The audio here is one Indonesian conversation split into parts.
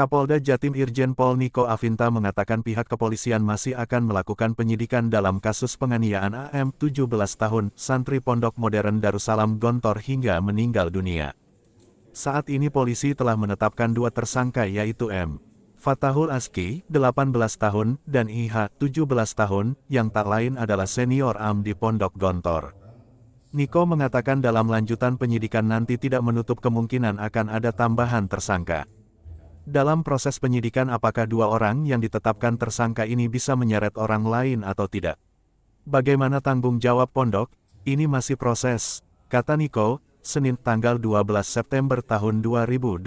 Kapolda Jatim Irjen Pol Niko Afinta mengatakan pihak kepolisian masih akan melakukan penyidikan dalam kasus penganiayaan AM 17 tahun santri Pondok Modern Darussalam Gontor hingga meninggal dunia. Saat ini polisi telah menetapkan dua tersangka yaitu M. Fatahul Aski, 18 tahun, dan IH, 17 tahun, yang tak lain adalah senior AM di Pondok Gontor. Niko mengatakan dalam lanjutan penyidikan nanti tidak menutup kemungkinan akan ada tambahan tersangka. Dalam proses penyidikan apakah dua orang yang ditetapkan tersangka ini bisa menyeret orang lain atau tidak? Bagaimana tanggung jawab pondok? Ini masih proses, kata Niko, Senin tanggal 12 September tahun 2022.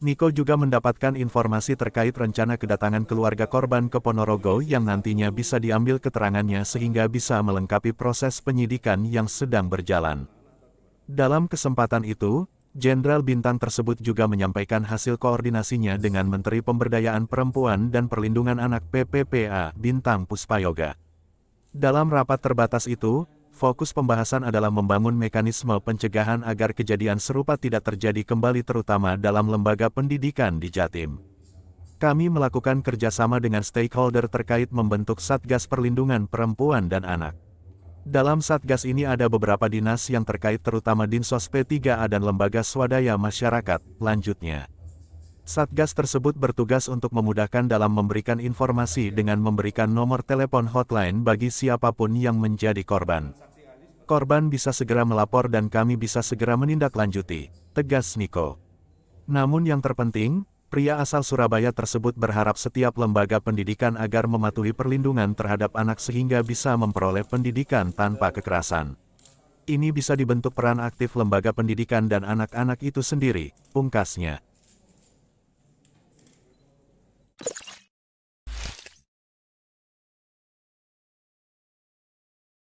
Niko juga mendapatkan informasi terkait rencana kedatangan keluarga korban ke Ponorogo yang nantinya bisa diambil keterangannya sehingga bisa melengkapi proses penyidikan yang sedang berjalan. Dalam kesempatan itu, Jenderal Bintang tersebut juga menyampaikan hasil koordinasinya dengan Menteri Pemberdayaan Perempuan dan Perlindungan Anak PPPA Bintang Puspayoga. Dalam rapat terbatas itu, fokus pembahasan adalah membangun mekanisme pencegahan agar kejadian serupa tidak terjadi kembali terutama dalam lembaga pendidikan di Jatim. Kami melakukan kerjasama dengan stakeholder terkait membentuk Satgas Perlindungan Perempuan dan Anak. Dalam Satgas ini ada beberapa dinas yang terkait terutama Dinsos P3A dan lembaga swadaya masyarakat, lanjutnya. Satgas tersebut bertugas untuk memudahkan dalam memberikan informasi dengan memberikan nomor telepon hotline bagi siapa pun yang menjadi korban. Korban bisa segera melapor dan kami bisa segera menindaklanjuti, tegas Niko. Namun yang terpenting, Pria asal Surabaya tersebut berharap setiap lembaga pendidikan agar mematuhi perlindungan terhadap anak sehingga bisa memperoleh pendidikan tanpa kekerasan. Ini bisa dibentuk peran aktif lembaga pendidikan dan anak-anak itu sendiri, pungkasnya.